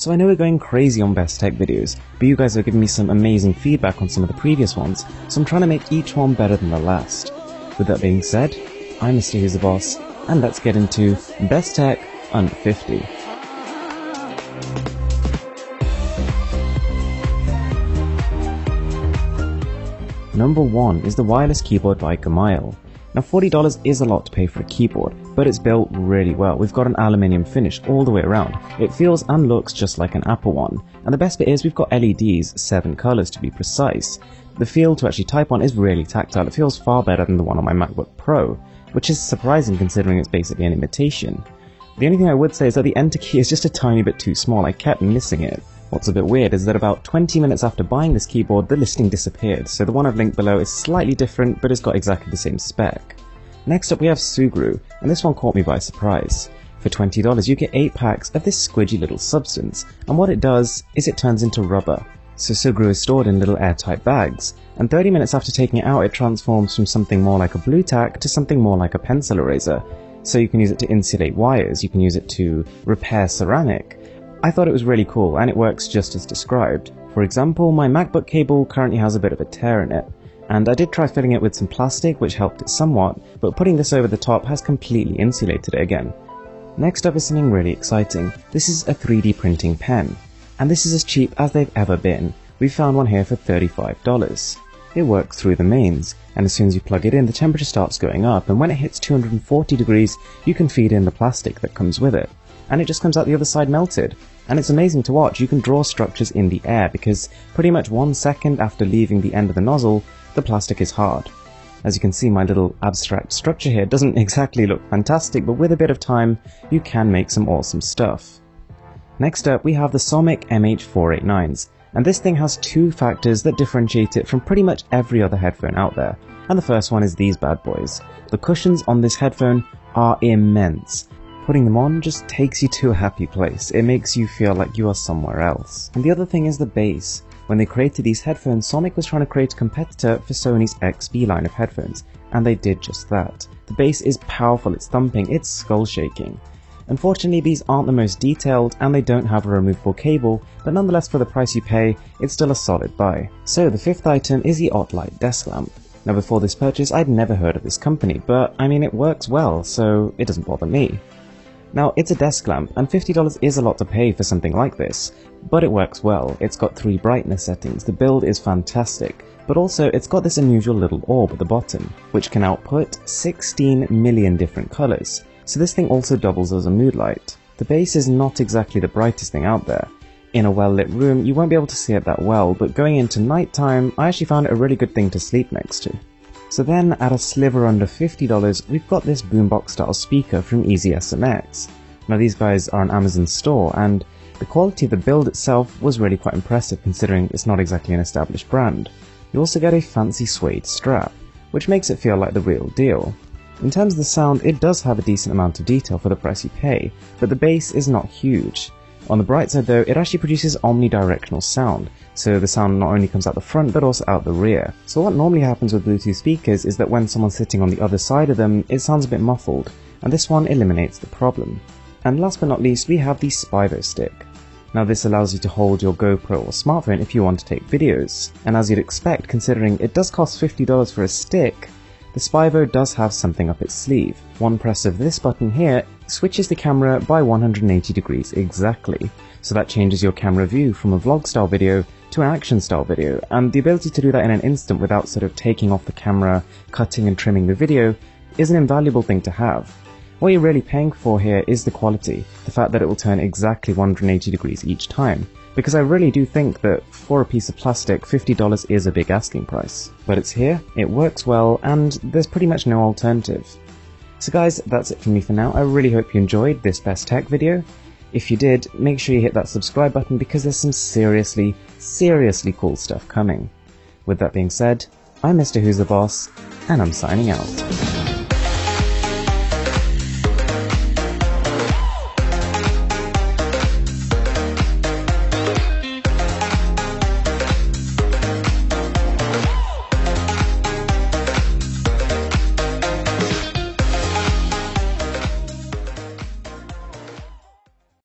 So I know we're going crazy on best tech videos, but you guys are giving me some amazing feedback on some of the previous ones, so I'm trying to make each one better than the last. With that being said, I'm Mr. Who's the Boss, and let's get into best tech under 50. Number 1 is the wireless keyboard by Gamoil. Now $40 is a lot to pay for a keyboard, but it's built really well. We've got an aluminium finish all the way around. It feels and looks just like an Apple one. And the best bit is we've got LEDs, 7 colours to be precise. The feel to actually type on is really tactile. It feels far better than the one on my MacBook Pro, which is surprising considering it's basically an imitation. The only thing I would say is that the enter key is just a tiny bit too small. I kept missing it. What's a bit weird is that about 20 minutes after buying this keyboard, the listing disappeared, so the one I've linked below is slightly different, but it's got exactly the same spec. Next up we have Sugru, and this one caught me by surprise. For $20 you get 8 packs of this squidgy little substance, and what it does is it turns into rubber. So Sugru is stored in little airtight bags, and 30 minutes after taking it out it transforms from something more like a Blu Tack to something more like a pencil eraser. So you can use it to insulate wires, you can use it to repair ceramic, I thought it was really cool and it works just as described. For example, my MacBook cable currently has a bit of a tear in it, and I did try filling it with some plastic which helped it somewhat, but putting this over the top has completely insulated it again. Next up is something really exciting. This is a 3D printing pen, and this is as cheap as they've ever been. We found one here for $35. It works through the mains, and as soon as you plug it in, the temperature starts going up, and when it hits 240 degrees, you can feed in the plastic that comes with it and it just comes out the other side melted. And it's amazing to watch. You can draw structures in the air because pretty much one second after leaving the end of the nozzle, the plastic is hard. As you can see, my little abstract structure here doesn't exactly look fantastic, but with a bit of time, you can make some awesome stuff. Next up, we have the Somic MH489s, and this thing has two factors that differentiate it from pretty much every other headphone out there. And the first one is these bad boys. The cushions on this headphone are immense, Putting them on just takes you to a happy place. It makes you feel like you are somewhere else. And the other thing is the bass. When they created these headphones, Somic was trying to create a competitor for Sony's XB line of headphones, and they did just that. The bass is powerful, it's thumping, it's skull shaking. Unfortunately, these aren't the most detailed and they don't have a removable cable, but nonetheless for the price you pay, it's still a solid buy. So the fifth item is the OttLite desk lamp. Now before this purchase, I'd never heard of this company, but I mean it works well, so it doesn't bother me. Now, it's a desk lamp, and $50 is a lot to pay for something like this, but it works well. It's got three brightness settings, the build is fantastic, but also it's got this unusual little orb at the bottom, which can output 16 million different colors. So this thing also doubles as a mood light. The base is not exactly the brightest thing out there. In a well lit room, you won't be able to see it that well, but going into nighttime, I actually found it a really good thing to sleep next to. So then, at a sliver under $50, we've got this boombox style speaker from Easy SMX. Now these guys are an Amazon store, and the quality of the build itself was really quite impressive considering it's not exactly an established brand. You also get a fancy suede strap, which makes it feel like the real deal. In terms of the sound, it does have a decent amount of detail for the price you pay, but the bass is not huge. On the bright side though, it actually produces omnidirectional sound, so the sound not only comes out the front but also out the rear. So what normally happens with Bluetooth speakers is that when someone's sitting on the other side of them, it sounds a bit muffled, and this one eliminates the problem. And last but not least, we have the Spivo stick. Now this allows you to hold your GoPro or smartphone if you want to take videos, and as you'd expect considering it does cost $50 for a stick, the Spivo does have something up its sleeve. One press of this button here switches the camera by 180 degrees exactly, so that changes your camera view from a vlog style video to an action style video, and the ability to do that in an instant without sort of taking off the camera, cutting and trimming the video is an invaluable thing to have. What you're really paying for here is the quality, the fact that it will turn exactly 180 degrees each time, because I really do think that for a piece of plastic, $50 is a big asking price. But it's here, it works well, and there's pretty much no alternative. So guys, that's it from me for now. I really hope you enjoyed this best tech video. If you did, make sure you hit that subscribe button because there's some seriously, seriously cool stuff coming. With that being said, I'm Mr. Who's the Boss, and I'm signing out.